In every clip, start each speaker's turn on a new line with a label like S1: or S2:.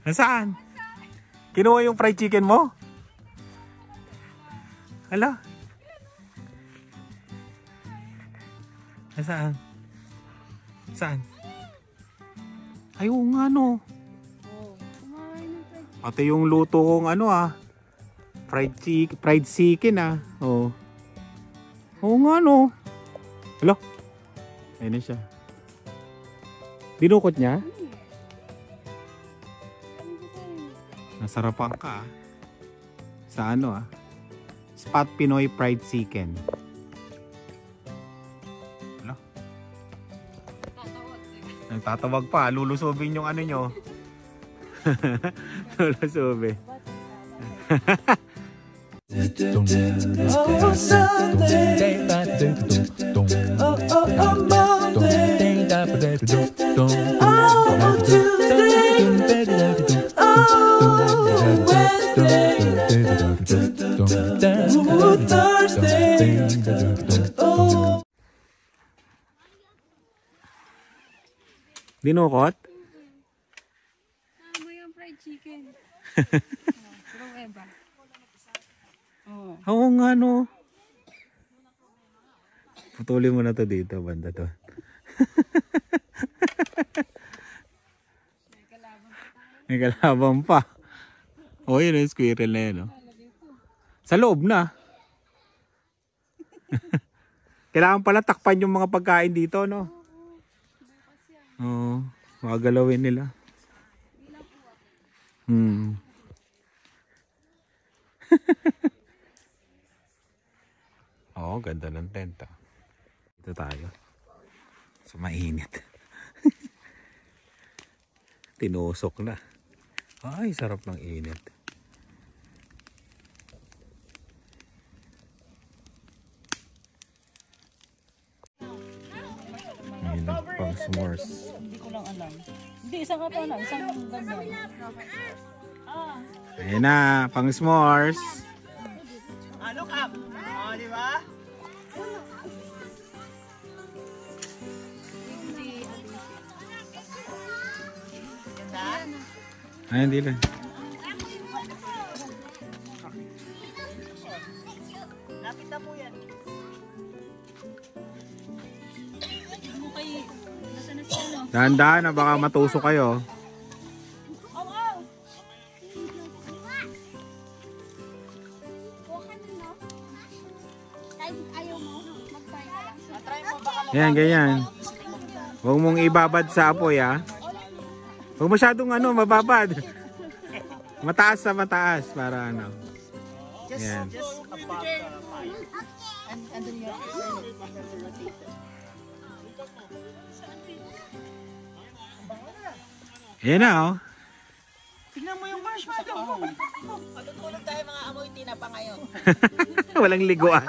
S1: Nasaan? Kinuha yung fried chicken mo? Hala? Nasaan? Saan? Ay, oo nga no. Pati yung luto kong ano ah. Fried chicken, fried chicken ah. Oo. Oo nga no. Hala? Ayun na siya. Dinukot niya? Nasarapan ka ah. Sa ano ah. Spot Pinoy Fried Chicken. Hala? Nagtatawag pa. Lulusubin yung ano nyo. Lulusubin.
S2: Oh, Sunday. Oh, oh, oh, Monday.
S1: Dinukot?
S3: Tama yung fried chicken. Pero eba. Oh.
S1: Oo nga no. Putulin mo na to dito, banda to. May kalaban pa. O yun yung squirrel na yun. Oh. Sa loob na. Kailangan pala takpan yung mga pagkain dito, no? Oo. Magagalawin nila. Hmm. Oo, ganda ng tent. ah. Dito tayo. Sa mainit. Tinusok na. Ay, sarap ng init. Pang s'mores.
S4: Hindi ko lang alam. Hindi, isang ito na. Isang ganyan.
S1: Ayun na, pang s'mores.
S2: Ano ka? Oh, di ba?
S1: Ay, hindi lang.
S2: Lapit
S1: Dahan-dahan na baka matusok kayo.
S3: Ayaw mo? Mag-try ka lang.
S1: Yan, ganyan. Huwag mong ibabad sa apoy, ha? Huwag masyadong ano, mababad. Mataas sa mataas para ano.
S2: Just,
S1: Yan.
S2: just above the fire. And, and then you have to turn it back and rotate it.
S1: Yan na, oh.
S2: Tingnan mo yung marshmallow. Matutulog tayo mga amoy tinapa ngayon.
S1: Walang liguan.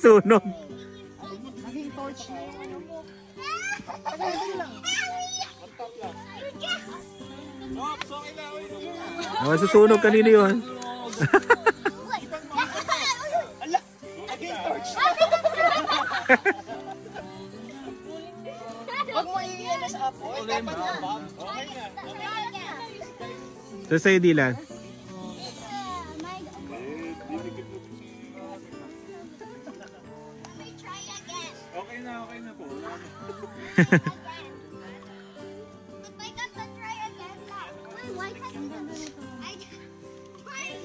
S1: Sunog.
S2: Naging torch.
S1: Oh, susunog kanino yun?
S2: Naging torch. Mo iiyan na sa apoy. Dapat na.
S1: So, sa'yo, Dylan.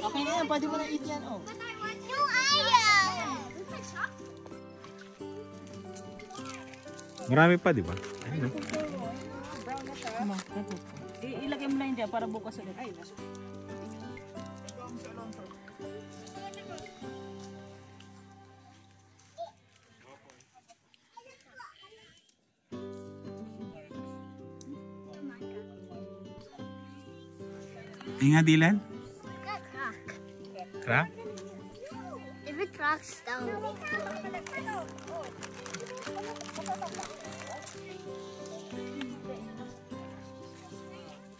S2: Okay na yan. Pwede mo na eat yan. Oh.
S1: Marami pa, di ba? Ayun, oh. Dylan. Crack?
S3: If it cracks down.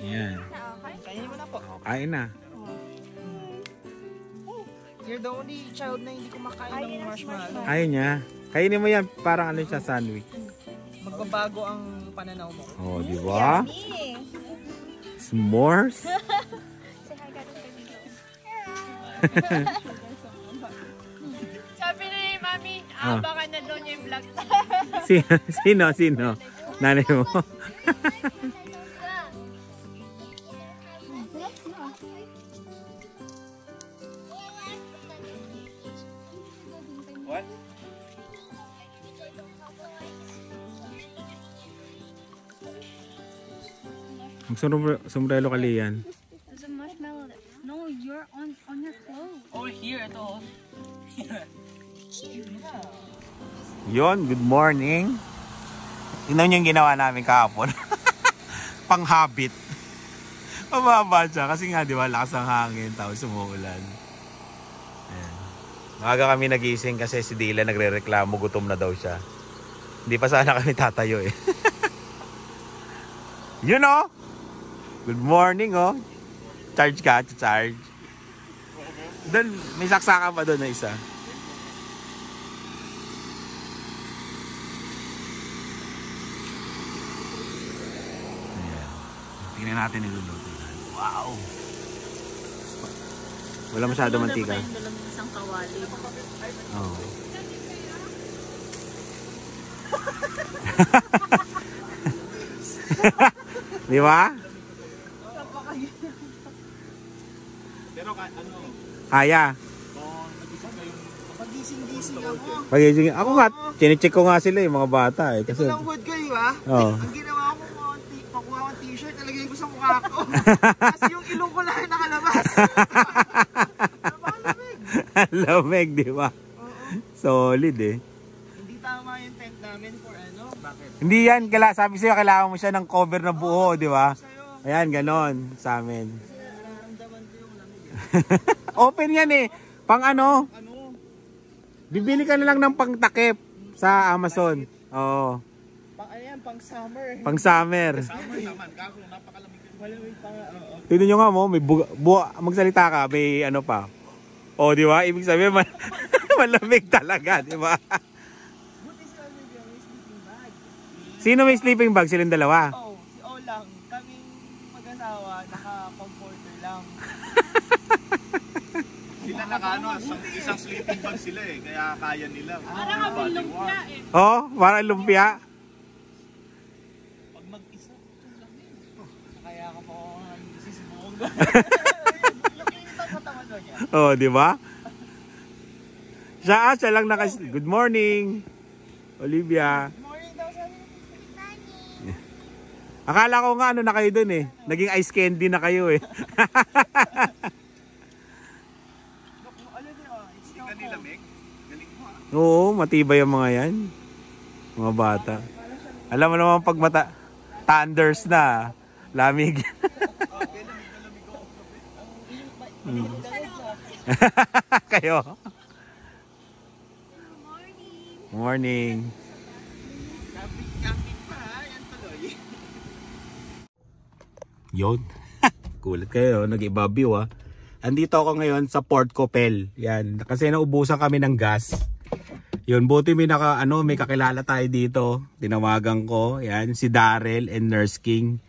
S1: Yan.
S2: Kainin mo na po.
S1: Kain na.
S2: You're the only child na hindi kumakain ng marshmallow.
S1: Ayaw niya. Kainin mo yan. Parang ano siya, sandwich.
S2: Magbabago ang pananaw mo.
S1: Oh, di ba? S'mores?
S3: Sabi ni Mami,
S1: Ah.
S3: abangan na doon yung vlog.
S1: Sino? Sino? Sino? Nanay mo?
S2: What?
S1: Sombrero ka liyan. Yon, good morning. Tingnan yung ginawa namin kahapon. Pang habit. Mababa siya kasi nga di ba lakas ang hangin tapos umuulan. Ayan. Maaga kami nagising kasi si Dila nagre-reklamo gutom na daw siya. Hindi pa sana kami tatayo eh. you know? Good morning oh. Charge ka, charge. Doon, may saksakan pa doon na isa. Tingnan natin niluluto. Wow! Wala masyado mantika.
S4: isang kawali.
S1: Oo. Di ba?
S2: Pero ano,
S1: Kaya.
S2: pagising-gising ako.
S1: Pagising. Ako nga, chinecheck ko nga sila yung mga bata eh. Kasi,
S2: Ito lang wood kayo, ha?
S1: Oo.
S2: Ang ginawa ko, pakuha ko t-shirt, sa mukha ko. Kasi yung ilong ko lang nakalabas. Napakalamig.
S1: lamig, di ba? Solid eh.
S2: Hindi tama yung tent namin for ano. Bakit?
S1: Hindi yan, kala, sabi sa'yo, kailangan mo siya ng cover na buo, di ba? Ayan, ganon sa amin.
S2: kasi nararamdaman ko yung lamig.
S1: Open yan eh. Pang ano,
S2: Ano?
S1: bibili ka na lang ng pangtakip sa Amazon. Oo,
S2: yan, pang summer.
S1: pang summer.
S2: Summer naman, kako napakalamig. Malamig pa nga, oo.
S1: Tignan nyo nga mo, may buga, buwa, magsalita ka, may ano pa. O, di ba? Ibig sabihin, mal- malamig talaga, di ba?
S2: Buti sila bigyan may sleeping bag.
S1: Sino may sleeping bag? Silang dalawa.
S2: Oh, si O lang. Kaming mag-asawa, naka-comforter lang.
S5: Sila naka ano, isang, isang sleeping bag sila eh, kaya kaya nila.
S3: Parang kami lumpia eh.
S1: Oh, parang lumpia.
S2: Pag mag-isa, ito lang yun. Kaya ka po ang sisibong. Yung init ang katawan mo niya.
S1: Oh, di ba? Siya, ah, siya lang nakas... Good morning, Olivia.
S2: Morning daw niya.
S1: Akala ko nga ano na kayo dun eh. Naging ice candy na kayo eh.
S2: Ano oh,
S5: mo ah.
S1: Oo, matibay ang mga yan. Mga bata. Alam mo naman pag mata... Thunders na. Lamig. Hmm. kayo. Morning.
S2: Tuloy.
S1: Yun. Kulit kayo, nag-iba view ah. Andito ako ngayon sa Port Copel. Yan, kasi naubusan kami ng gas. Yun, buti may naka, ano, may kakilala tayo dito. Tinawagan ko, yan, si Darrell and Nurse King.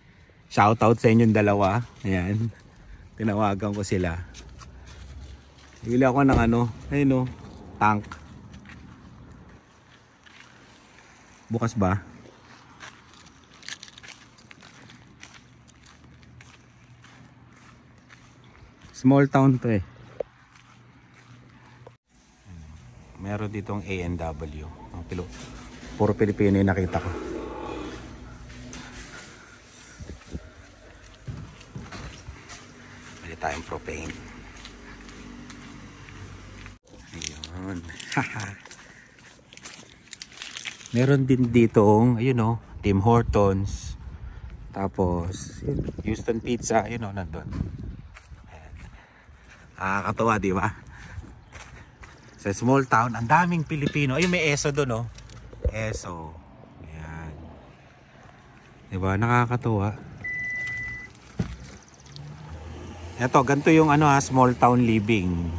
S1: Shoutout sa inyong dalawa. Ayan. Tinawagan ko sila. Bili ako ng ano, ayun oh, tank. Bukas ba? Small town to eh. Meron ditong A&W. Ang pilo. Puro Pilipino yung nakita ko. Tayong propane. Ayun. Meron din ditong, ayun oh, Tim Hortons. Tapos, Houston Pizza, ayun oh, nandun. Nakakatawa, di ba? Sa small town, ang daming Pilipino. Ayun, may ESO doon, oh. ESO. Ayan. Di ba? Nakakatawa. Ito, ganito yung ano ha, small town living.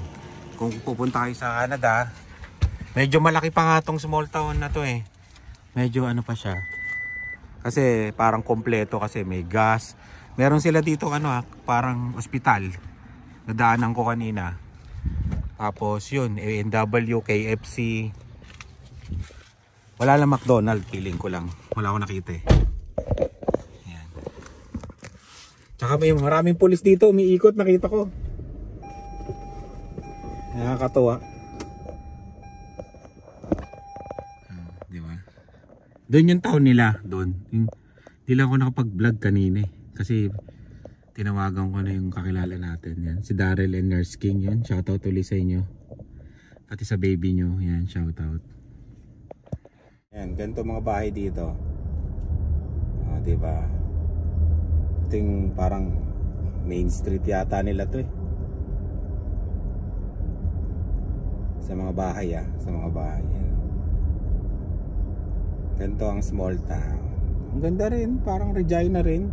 S1: Kung pupunta kayo sa Canada, medyo malaki pa nga tong small town na to eh. Medyo ano pa siya. Kasi parang kompleto kasi may gas. Meron sila dito ano ha, parang ospital nadaanan ko kanina. Tapos yun, A&W, KFC. Wala lang McDonald, feeling ko lang. Wala akong nakita eh. Ayan. May maraming pulis dito, umiikot, nakita ko. Nakakatuwa. Ah, di ba? Doon yung town nila, doon. Yung, di lang ako nakapag-vlog kanina eh. Kasi tinawagan ko na yung kakilala natin. Yan. Si Daryl and Nurse King yun. Shoutout ulit sa inyo. Pati sa baby nyo. Yan, shoutout. Yan, ganito mga bahay dito. Ah, di ba? Yung parang main street yata nila to eh. Sa mga bahay ah, sa mga bahay. Ganito ang small town. Ang ganda rin, parang Regina rin.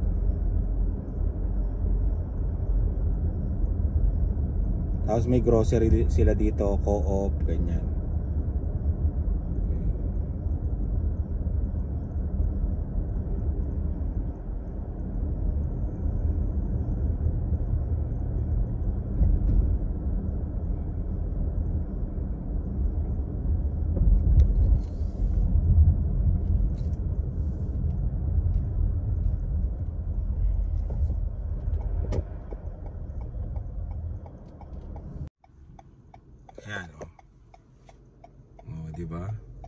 S1: Tapos may grocery sila dito, co-op, ganyan. Ayan, oh. Oh, di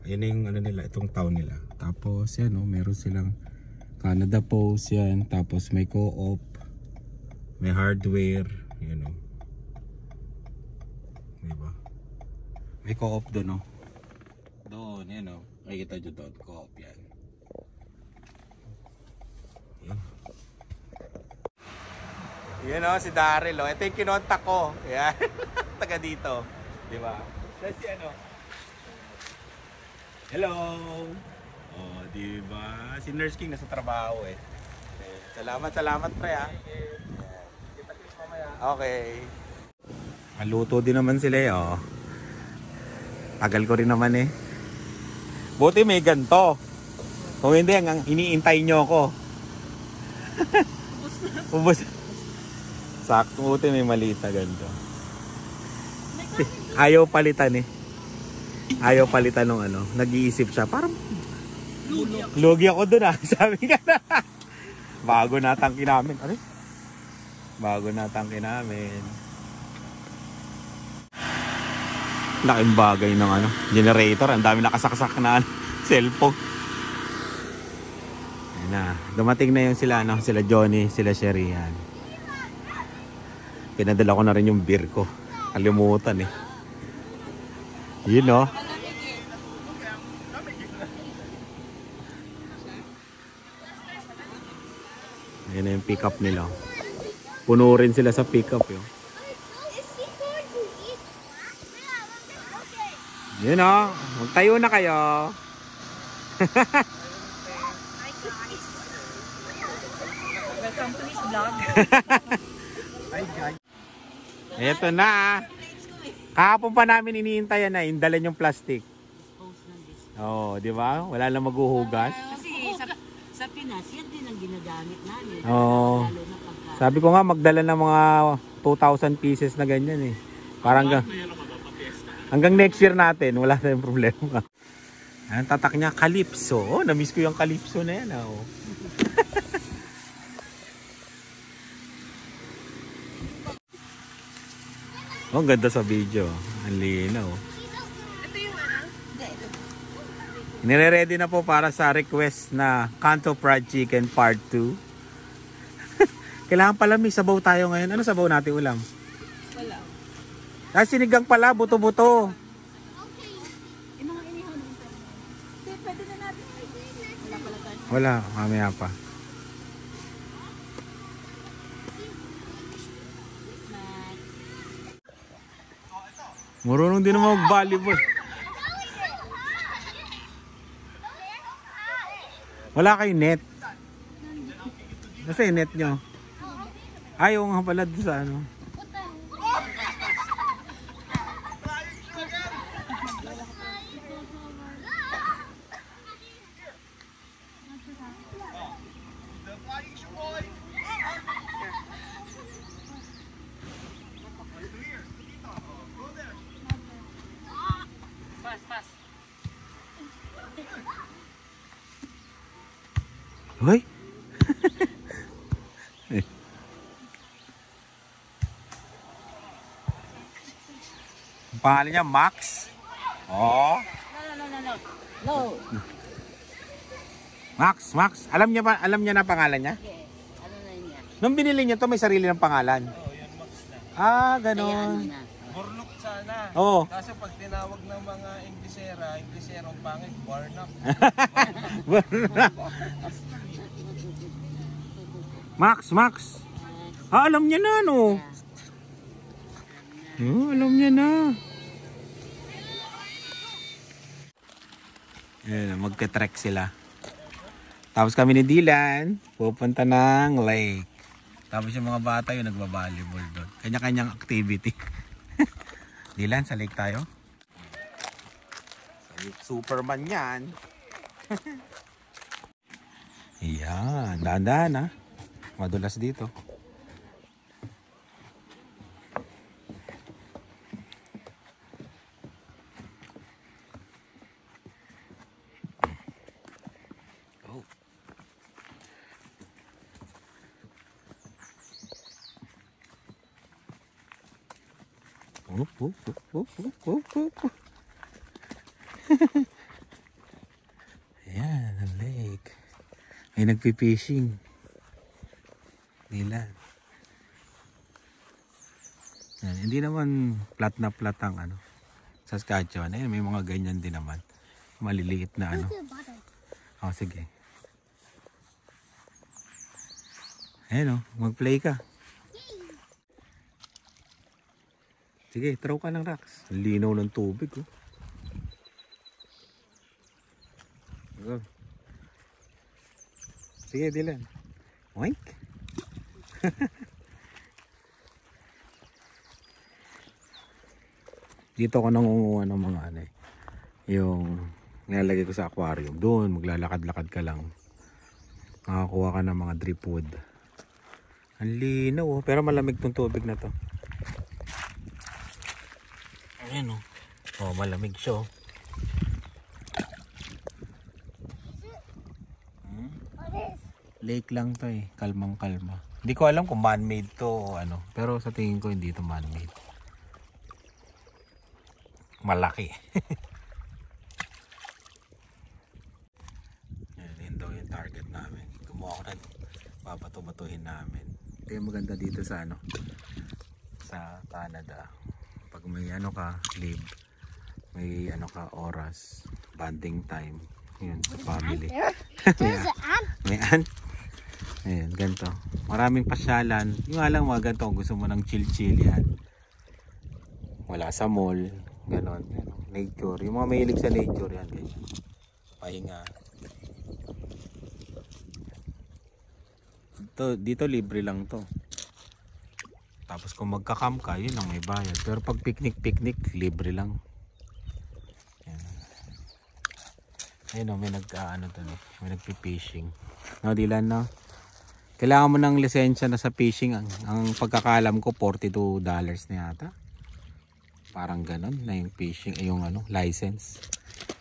S1: ba? Ayan yung ano nila, itong town nila. Tapos, yan, oh, meron silang Canada Post, yan. Tapos, may co-op. May hardware. Yan, oh. Di ba? May co-op doon, oh. Doon, yan, oh. Makikita nyo doon, co-op, yan. Yan. Yan, oh, si Daryl, oh. Ito yung kinontak ko. Yan. Taga dito. Di ba? Yan si ano. Hello! Oh, di ba? Si Nurse King nasa trabaho eh. Salamat, salamat pre ah. Okay. Maluto din naman sila eh, oh. Tagal ko rin naman eh. Buti may ganto. Kung hindi, hanggang iniintay nyo ako. Ubus. Sakto, buti may maliit na ganto. Ayaw palitan eh. Ayaw palitan ng ano. Nag-iisip siya. Parang lugi ako dun ah. Sabi ka na. Bago natangki namin. Ano? Bago natangki namin. Laking bagay ng ano, generator. Ang dami nakasaksak na ano, cellphone. Ayan na. Dumating na yung sila, ano, sila Johnny, sila Sherry. Yan. Pinadala ko na rin yung beer ko. Kalimutan eh. Yun no. Ayan na yung pick-up nila. Puno rin sila sa pick-up yun. Yun o. Magtayo na kayo.
S4: Welcome to his vlog.
S1: Eto na. Ah. Kahapon pa namin iniintayan na yung dalan yung plastic. Oo, oh, di ba? Wala lang maghuhugas.
S6: Kasi sa, sa Pinas, yan din ang ginagamit namin.
S1: Oo.
S6: Pagka...
S1: Sabi ko nga magdala ng mga 2,000 pieces na ganyan eh. Parang hanggang, hanggang next year natin, wala tayong problema. Ang tatak niya, Calypso. Oh, na-miss ko yung Calypso na yan. ah, Oh. Oh, ang ganda sa video. Ang linaw. Nire-ready na po para sa request na Kanto Fried Chicken Part 2. Kailangan pala may sabaw tayo ngayon. Ano sabaw natin ulam? Wala. Ah, sinigang pala, buto-buto. Wala, mamaya pa. Marunong din naman mag-volleyball. Wala kayong net. Nasa net nyo? Ayaw nga pala doon sa ano. Ang pangalan niya, Max. Oh.
S6: No, no, no, no, no. No.
S1: Max, Max. Alam niya ba, alam niya na pangalan niya?
S6: Ano na niya?
S1: Nung binili niya to may sarili ng pangalan.
S2: Oo, yun Max na.
S1: Ah,
S6: Kaya ano na?
S2: Sana.
S1: Oo.
S2: Kaso pag tinawag ng mga Inglesera, Ingleserong pangit, Barnap.
S1: Max, Max. Ah, alam niya na, no? Oh, alam niya na. Ayan, magte-trek sila. Tapos kami ni Dylan, pupunta ng lake. Tapos yung mga bata yung nagbabalibol doon. Kanya-kanyang activity. Dylan, sa lake tayo? Superman yan. Yan, dahan-dahan ha. Madulas dito. Oh. Oop, oop, oop, oop, oop, oop, oop. Ayan, ang lake. May nagpipishing. Nila. Yan, hindi naman flat na flat ang ano. Saskatchewan. Ayan, may mga ganyan din naman. Maliliit na ano. Oh, sige. Ayan oh, mag-play ka. Sige, throw ka ng rocks. Linaw ng tubig oh. Sige, Dylan. Oink. Dito ko nangunguha ng mga ano eh. Yung nilalagay ko sa aquarium. Doon, maglalakad-lakad ka lang. Makakuha ka ng mga drip wood. Ang linaw oh. Pero malamig tong tubig na to. Ayan oh. Oh, malamig siya oh. Lake lang to eh. Kalmang kalma. Hindi ko alam kung man-made to o ano. Pero sa tingin ko hindi to man-made. Malaki. Yan, yun daw yung target namin. Kumuha ko na babato-batuhin namin. Yung maganda dito sa ano sa Canada. Pag may ano ka, leave, may ano ka oras, bonding time. Yun, sa family.
S3: There's an ant.
S1: May ant. Ayan, ganito. Maraming pasyalan. Yung lang mga ganito, gusto mo ng chill-chill yan. Wala sa mall. Ganon. Oh. nature. Yung mga mahilig sa nature yan. Ganyan. Pahinga. Dito, dito libre lang to. Tapos kung magka-camp ka, yun ang may bayad. Pero pag picnic-picnic, libre lang. Ayun o, may nag, ah, ano to, may nagpi-fishing. No, Dylan, no? Kailangan mo ng lisensya na sa fishing. Ang, ang pagkakalam ko, $42 na yata. Parang ganon na yung fishing, eh, yung ano, license.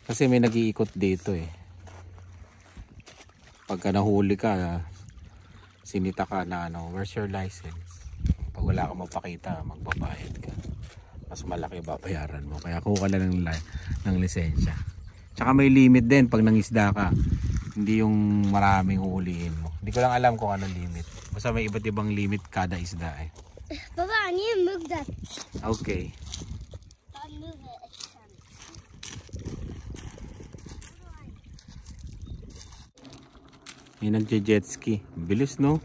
S1: Kasi may nag-iikot dito eh. Pagka nahuli ka, sinita ka na ano, where's your license? Pag wala kang mapakita, magbabayad ka. Mas malaki babayaran mo. Kaya kuha ka lang ng, ng lisensya. Tsaka may limit din pag nangisda ka. Hindi yung maraming huhulihin mo. Hindi ko lang alam kung anong limit. Basta may iba't ibang limit kada isda eh.
S3: Papa, I need to move that.
S1: Okay.
S3: I'll move it.
S1: May nagje-jet ski. Bilis no?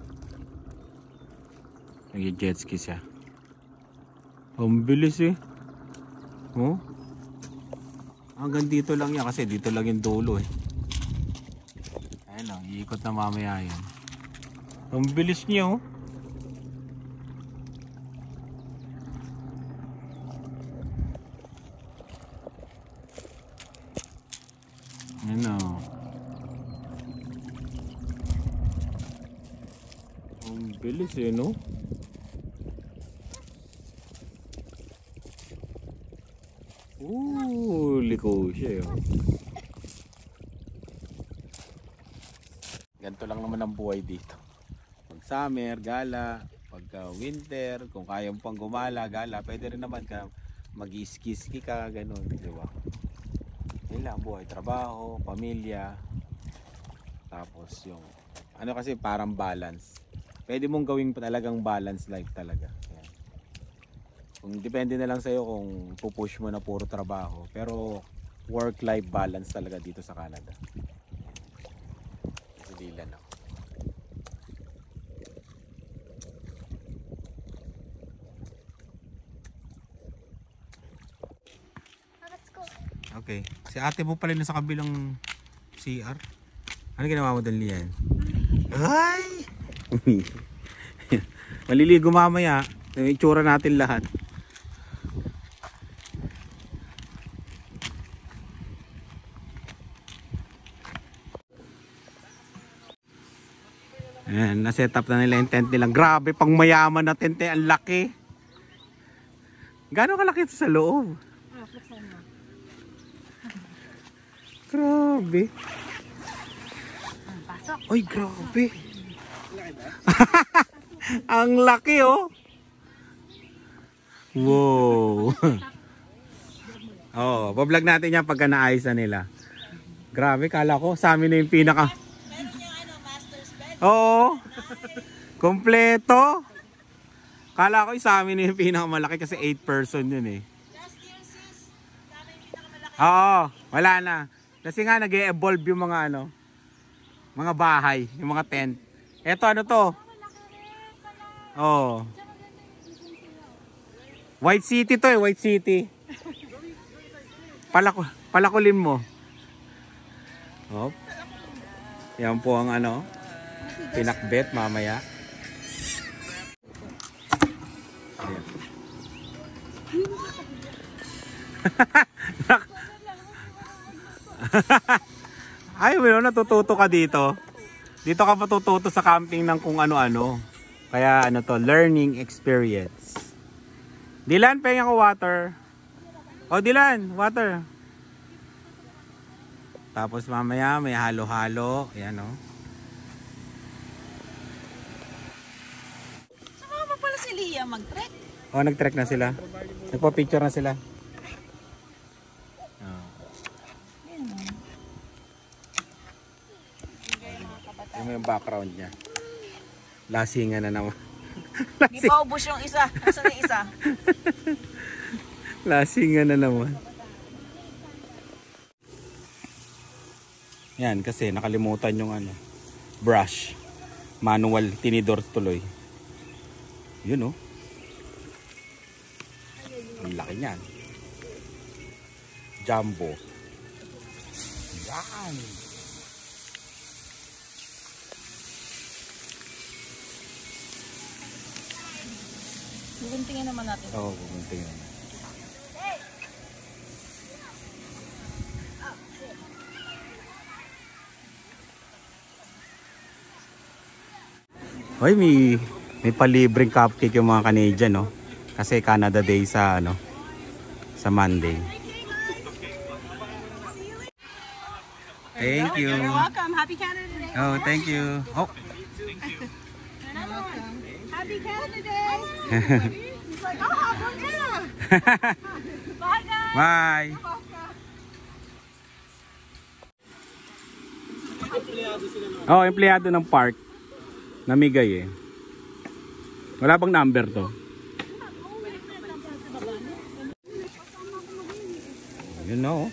S1: Nagje-jet ski siya. Ang bilis eh. Oh? Hanggang dito lang yan kasi dito lang yung dulo eh. Ayun o, iikot na mamaya yan. Ang bilis niya oh. Ayun o. Ang bilis eh, no? Ooh, liko siya oh. Ganito lang naman ang buhay dito. summer, gala. Pagka winter, kung kaya mo pang gumala, gala. Pwede rin naman ka mag-ski-ski ka, ganun, di ba? Yun lang, buhay, trabaho, pamilya. Tapos yung, ano kasi parang balance. Pwede mong gawing talagang balance life talaga. Kung depende na lang sa'yo kung pupush mo na puro trabaho. Pero work-life balance talaga dito sa Canada. Kasi dilan ako.
S3: Let's go.
S1: Okay. Si ate mo pala nasa kabilang CR. Ano ginawa mo doon, Lian? Ay! Maliligo mamaya. Yung itsura natin lahat. Na-set up na nila yung tent nila. Grabe, pang mayaman na tent eh. Ang laki. Gano'ng kalaki ito sa loob? Grabe. Ay, grabe. Ang laki oh. Wow. oh, pa-vlog natin yan pagka naayos na nila. Grabe, kala ko sa amin na yung pinaka... Oo. Kompleto. Kala ko yung sa amin yung pinakamalaki kasi 8 person yun eh. Oo, wala na. Kasi nga nag evolve yung mga ano, mga bahay, yung mga tent. Eto ano to? Oh. White City to eh, White City. Palako, palakulin mo. Oh. Yan po ang ano, pinakbet mamaya. Ay, well, natututo ka dito. Dito ka matututo sa camping ng kung ano-ano. Kaya ano to, learning experience. Dilan, pengen ko water. O Dilan, water. Tapos mamaya may halo-halo. Ayan o.
S4: Sumama pala si Lia mag-trek.
S1: O, nag-trek na sila. Nagpa-picture na sila. Yung may background niya. Lasingan na naman.
S4: Di pa ubos yung isa. Nasaan yung isa?
S1: Lasingan na naman. Yan, kasi nakalimutan yung ano, brush. Manual, tinidor tuloy. Yun oh. Ang laki niyan. Jumbo. Yan.
S4: Guntingin naman natin.
S1: Oo, oh, pumunting naman. Hoy, may may palibreng cupcake yung mga Canadian, no? Kasi Canada Day sa ano sa Monday. Thank you.
S4: You're welcome. Happy Canada Day.
S1: Oh, thank you. Oh,
S4: He's like, oh, I'm Canada. Bye, guys.
S1: bye. Oh, empleyado ng park. Namigay eh. Wala bang number to? Na oh.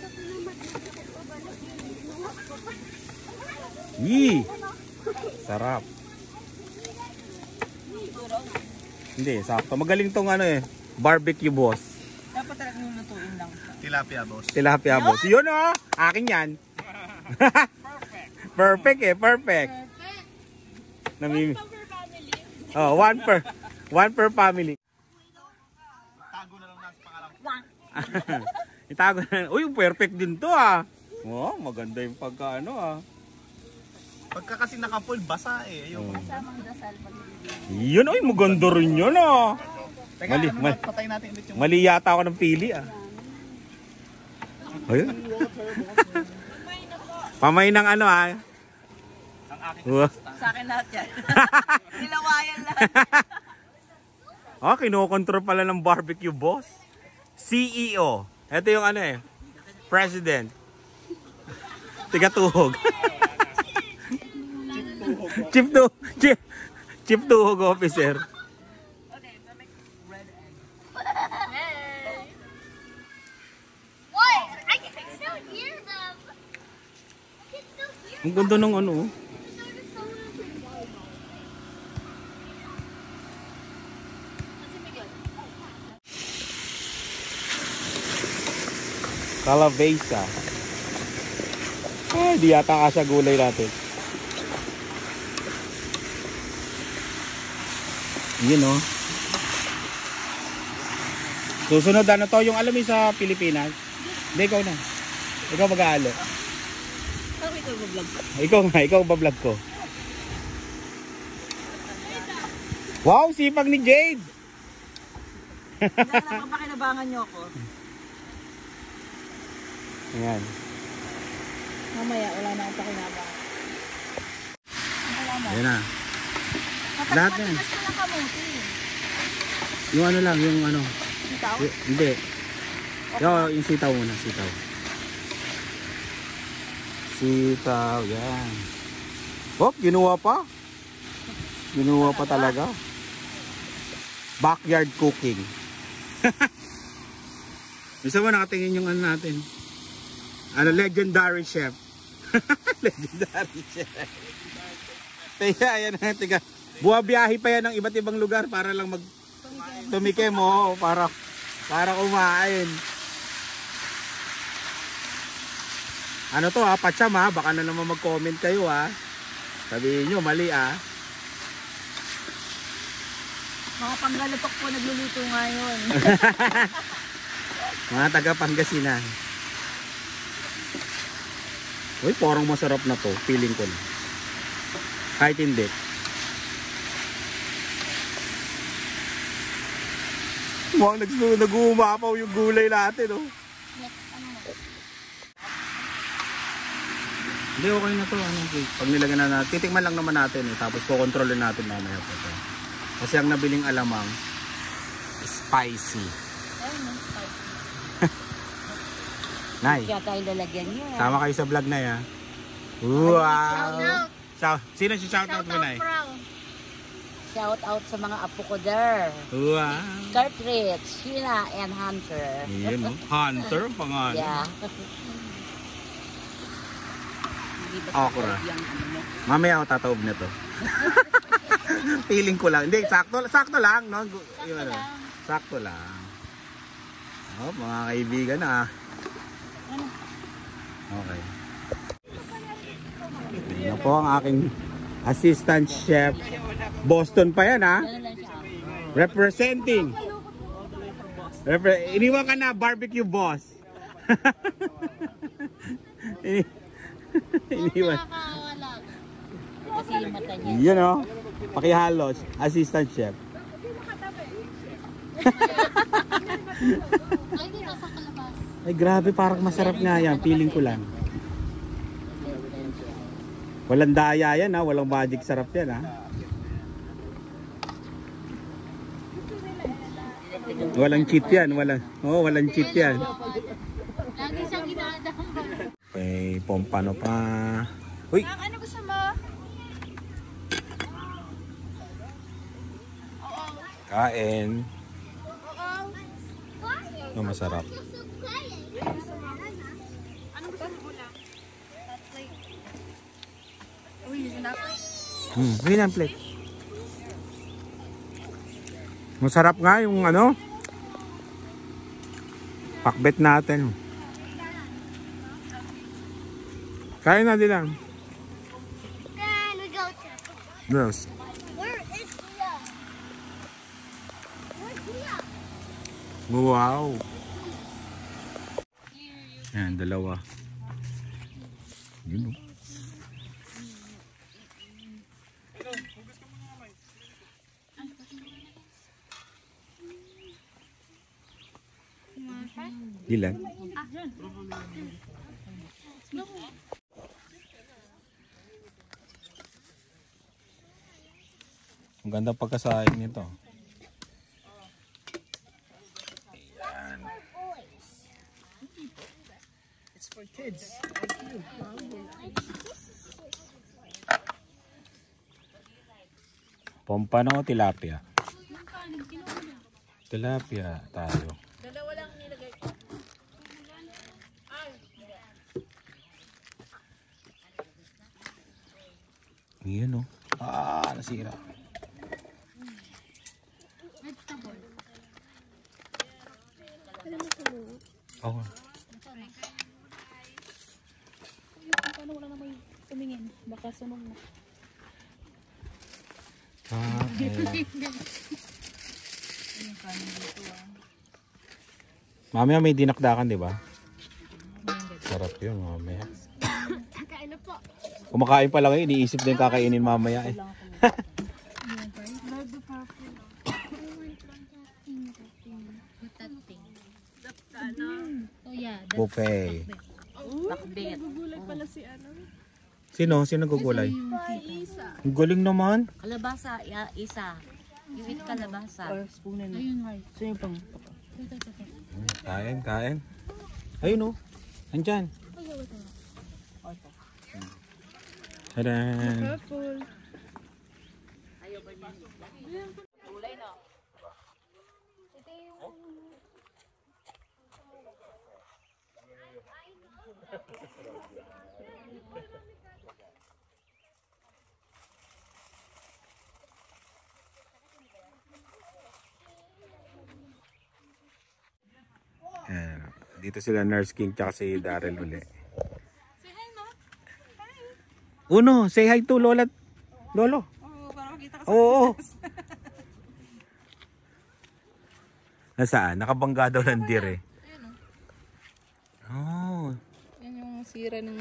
S1: Yee! Sarap. Hindi, sakto. Magaling tong ano eh. Barbecue boss.
S4: Dapat talaga yung lutuin lang.
S5: Tilapia, boss.
S1: Tilapia boss. Yun oh! Akin yan. perfect eh, perfect. Namimi. Oh, one per one per family.
S5: Tago na lang natin pangalan.
S1: Itago na. Uy, perfect din to ah. Oh, maganda yung pagka ano ah.
S5: Pagka kasi naka-full, basa eh. Ayun.
S1: Yun, uy, maganda rin yun ah.
S5: Teka,
S1: Mali,
S5: ano
S1: mali.
S5: Patay natin ulit yung...
S1: Mali yata ako ng pili ah. Ayun. Pamay ng ano ah.
S5: Ang
S2: aking.
S4: Sa akin lahat yan. Nilawayan lahat.
S1: Oh, kinokontrol pala ng barbecue boss. CEO. Ito yung ano eh. President. Tigatuhog. Chief tuhog. Chief, chief tuhog officer.
S3: What? I can still hear them. I can still hear
S1: Ang ganda ng ano. oh. Calabesa. Eh, di yata kasya gulay natin. Yun oh. Susunod ano to, yung alam sa Pilipinas. Hindi, ikaw na. Ikaw mag-aalo. Ikaw nga, ikaw ba-vlog ko? Wow, sipag ni Jade!
S4: Kaya lang kapakinabangan niyo ako.
S1: Ayan.
S4: Mamaya, wala na akong pakinabangan.
S1: Ayan na. Lahat na yan. Yung ano lang, yung ano.
S4: Ikaw?
S1: y- hindi. Yung, yung sitaw muna, sitaw. Sitaw, yan. Oh, ginawa pa. Ginawa pa talaga. Backyard cooking. Isa ba nakatingin yung ano natin? Ano, legendary chef. legendary chef. Tiga, ayan na, tiga. Buwabiyahe pa yan ng iba't ibang lugar para lang mag tumikim mo para para kumain. Ano to ha, pacham ha, baka na naman mag-comment kayo ha. Sabihin nyo, mali ah.
S4: Mga panggalatok po nagluluto ngayon.
S1: Mga taga Pangasinan. Uy, parang masarap na to. Feeling ko na. Kahit hindi. Wow, nag nag-uumapaw yung gulay natin, oh. Hindi, okay na to. Ano, okay. Pag nilagyan na natin, titikman lang naman natin eh. Tapos kukontrolin natin mamaya po to. Kasi ang nabiling alamang, spicy. Nay,
S6: Kaya tayo lalagyan niya.
S1: sama kayo sa vlog na ya. Wow! Shout, sino si shout out mo, Nay?
S6: Shout out sa mga apo ko there.
S1: Wow!
S6: Cartridge, Sheila, and Hunter.
S1: Yun, oh. Hunter.
S6: Yeah. Ba
S1: Okra.
S6: yung ano mo?
S1: Mamaya ako tataob na to. Feeling ko lang. Hindi, sakto, sakto lang. No? Yung ano, Sakto lang. Oh, mga kaibigan ah. Okay. Yan po ang aking assistant chef. Boston pa yan ha. Representing. Repre iniwan ka na barbecue boss. Ini- Iniwan.
S6: Kasi yung mata niya.
S1: Yun o. Pakihalos. Assistant chef. Ay grabe parang masarap nga yan. Feeling ko lang. Walang daya yan ha. Walang magic sarap yan ha. Walang cheat yan. Walang, oh, walang cheat yan.
S3: Lagi siyang ginadamba.
S1: Okay, pompano pa. Uy!
S4: Ano gusto mo?
S1: Kain. Oh, masarap.
S4: Ano gusto mo ulam? Uy, yun na.
S1: Hmm, yun ang plate. Masarap nga yung ano. Pakbet natin. Kain na din lang.
S3: Then we go to.
S1: Yes.
S3: Where is Leah? Where's Leah?
S1: Wow. Yan, dalawa. Yun oh. Ilan? Ang ganda pagkasain nito.
S2: It's.
S1: Pompano o tilapia? Tilapia tayo.
S4: Dalawa lang nilagay ko.
S1: Yan o. Ah, nasira. Oh.
S4: Paano wala na may tumingin? Baka sunog na.
S1: Ah, okay. Mamaya may dinakdakan, di ba? Sarap yun, mamaya.
S3: Kain na po.
S1: Kumakain pa lang eh, iniisip din kakainin mamaya eh.
S3: Oh yeah.
S1: Buffet.
S4: Pala si ano.
S1: Sino? Sino nagugulay? Ang galing naman.
S6: Kalabasa, ya, isa. Iwit kalabasa.
S3: Ayun, right.
S1: Kain, kain. Ayun oh. Andyan. Tadan.
S4: Purple.
S1: Ayan. Dito sila Nurse King tsaka si Daryl uli. Uno, say hi to Lola. Lolo.
S4: Oo, para makita ka
S1: Oo. Nasaan? Nakabangga daw ng deer eh. Oh.
S4: Yan yung sira ng...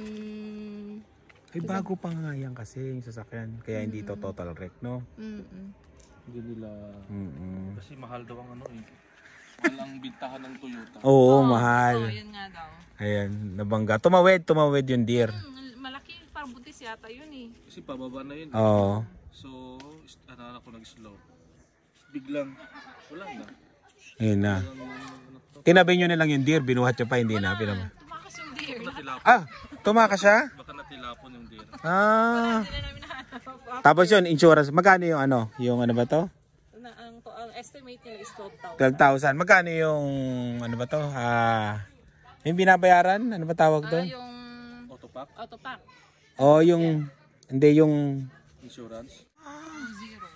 S1: Ay, bago pa nga yan kasi yung sasakyan. Kaya hindi to total wreck, no?
S4: Mm-mm.
S5: Hindi nila...
S1: Mm-mm.
S5: Kasi mahal daw ang ano eh. Mahal ang bintahan ng Toyota.
S1: Oo, mahal.
S4: Oo, yan nga daw.
S1: Ayan, nabangga. Tumawid, tumawid yung deer.
S4: Mm, buntis yata yun eh.
S5: Kasi pababa na yun.
S1: Oo.
S5: So, ano ako nag-slow. Biglang, wala na.
S1: Ayun na.
S5: Ano
S1: Tinabi nyo na lang yung deer, binuhat nyo pa, hindi na. Pinama.
S4: Tumakas yung deer.
S1: Ah, tumakas siya?
S5: Baka natilapon yung deer.
S1: Ah. Tapos yun, insurance. Magkano yung ano? Yung ano ba to?
S4: Na, ang, to, ang estimate nila is 12,000.
S1: 12,000. Magkano yung ano ba to? Ah, yung binabayaran? Ano ba tawag
S4: Ah,
S1: doon?
S4: yung
S5: Autopack,
S4: autopack.
S1: O yung, hindi yung,
S5: insurance,
S4: Zero.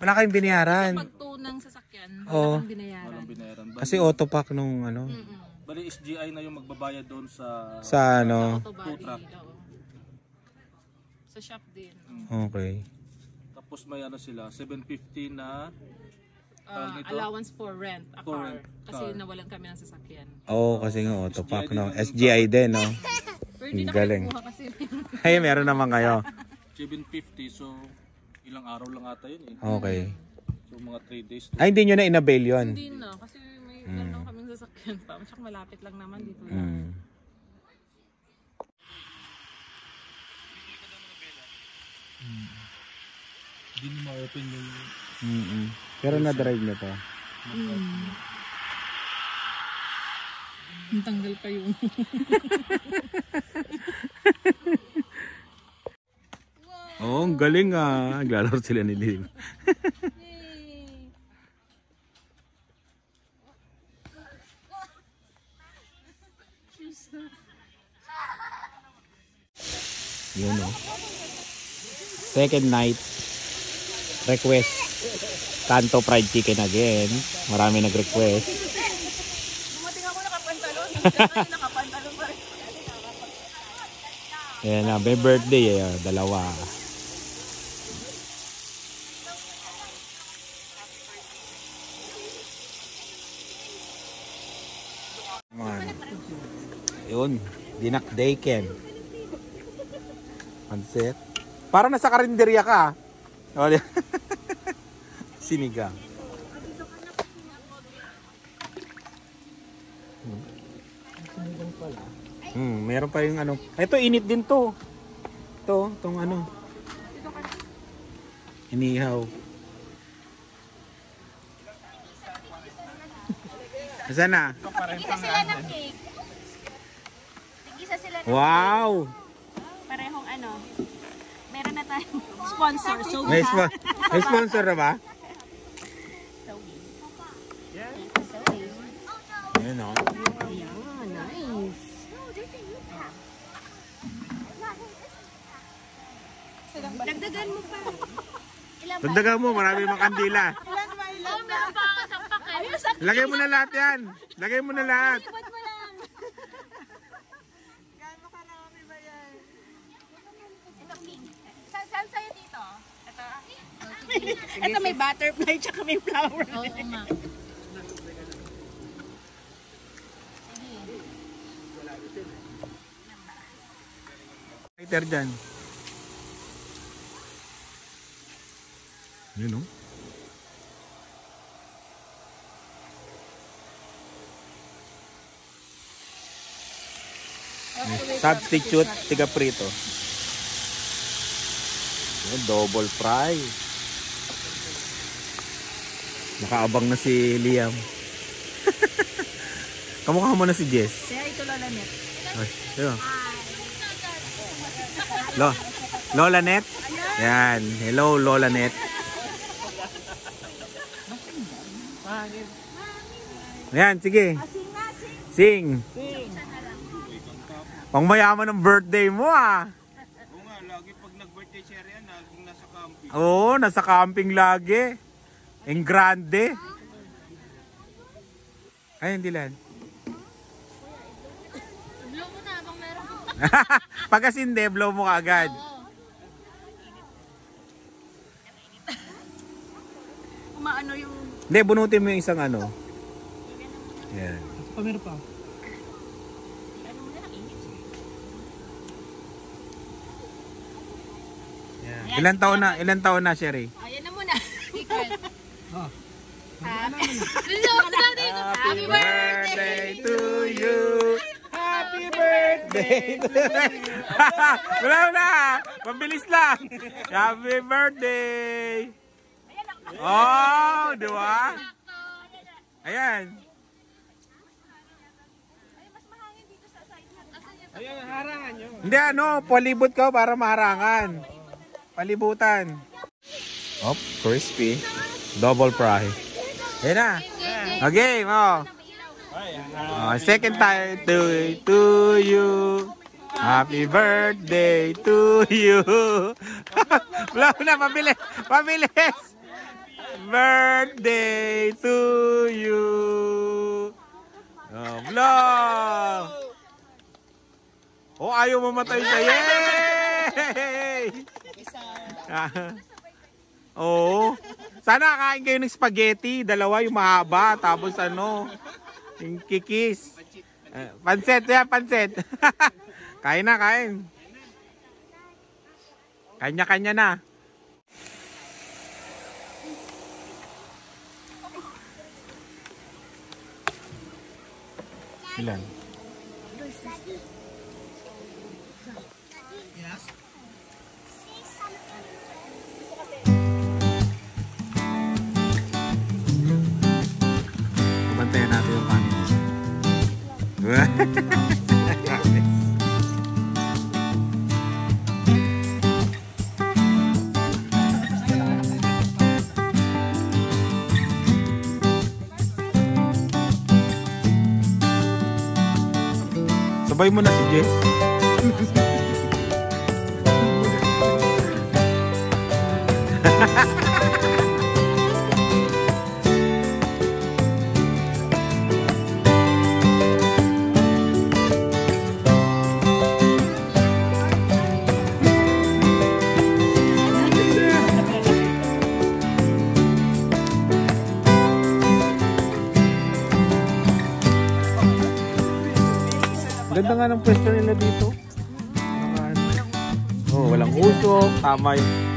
S1: wala kayong binayaran.
S4: Pagto ng sasakyan,
S1: Oo.
S4: wala kang binayaran.
S5: walang binayaran. Bali,
S1: Kasi autopack nung ano,
S4: Mm-mm.
S5: bali SGI na yung magbabayad doon sa...
S1: sa ano.
S4: Auto body.
S5: truck.
S4: oo. Sa shop din.
S1: Okay.
S5: Tapos may ano sila, 750 na...
S4: Ah,
S5: nito?
S4: allowance for rent a
S5: For
S4: car.
S5: rent
S4: Kasi
S5: car.
S4: nawalan kami ng sasakyan.
S1: Oo, kasi nga autopack no. SGI din no.
S4: Pero hindi na
S1: Galing.
S4: kami kumuha kasi.
S1: Ay, meron naman kayo.
S5: 750, so ilang araw lang ata yun eh.
S1: Okay.
S5: So mga 3 days to
S1: Ay, hindi nyo na inabail yun.
S4: hindi na. Kasi may mm. lang kaming sasakyan pa. Tsaka malapit lang naman dito lang.
S1: Mm.
S5: Hindi nyo ma-open yung...
S1: Mm-mm. Pero na-drive nyo to.
S4: Ang tanggal pa yung...
S1: Oo, oh, galing ah. Naglalaro sila ni Lil. Yun oh. Second night. Request. Kanto fried chicken again. Marami nag-request.
S4: Dumating ako nakapantalon. Hindi nakapantalon pa rin.
S1: Yan na, may birthday eh. oh, Dalawa. Yun, dinak daken. Pansit. Para nasa karinderya ka. ah. hanggang pala. Hmm, meron pa yung ano. Ito, init din to. Ito, tong ano. Inihaw. Saan na?
S3: Nag-isa sila ng cake. Nag-isa sila ng
S1: Wow!
S4: Parehong ano. Meron na tayong sponsor. So,
S1: May, spo- may sponsor na ba?
S4: Dagdagan mo pa.
S1: Dagdagan mo, marami mga kandila.
S4: Ilan ba ilan?
S3: Oh, meron pa ako sa
S4: sa
S1: Lagay mo na lahat yan. Lagay mo na lahat.
S4: Iwan mo lang. Gaano karami ba yan?
S3: Ito pink. Saan, saan sa'yo dito? Ito?
S4: Ito may butterfly tsaka may flower.
S3: Oo nga.
S1: Lighter dyan. Yun o. Substitute tiga prito. Double fry. Nakaabang na si Liam. Kamukha mo na si Jess.
S4: Kaya ito lola net.
S1: Ay, ayun. Lo, Lola Net? Yan. Hello, Lola Net. Yan, sige. Sing. Pang mayaman ng birthday mo ah.
S5: Oo nga, lagi pag nag-birthday share yan, laging nasa camping.
S1: Oo, nasa camping lagi. En grande. Ay, hindi lang.
S3: Blow mo na habang meron ko.
S1: Pag kasi hindi, blow mo kaagad.
S4: Umaano yung...
S1: Hindi, bunutin mo yung isang ano. Yan.
S2: Pa meron pa.
S1: Yan. Ilan taon na, ilan taon na, Sherry?
S4: Ayan na muna.
S2: Ah.
S3: Na dito. Happy birthday!
S1: to you. Happy birthday to you. Wala na. Mabilis lang. Happy birthday. Oh, di ba? Ayan.
S2: Ayun, harangan nyo.
S1: Hindi ano, palibot ka para maharangan. Palibutan. Oh, crispy. Double fry. Ayan na. Okay, mo. Oh, second time to, to you. Happy birthday to you. Blow na, pabilis. Pabilis. Birthday to you. Oh, blow. Oh, ayaw mamatay siya. Yay! Ah. Oo. Sana kain kayo ng spaghetti. Dalawa yung mahaba. Tapos ano, yung kikis. Eh, pansit, yan, pansit. kain na, kain. Kanya-kanya na. Ilan? Bantayan natin yung kanin. Sabay mo na si Jess. Nga ng pwesto nila dito. Ano. Oh, walang usok, tama yung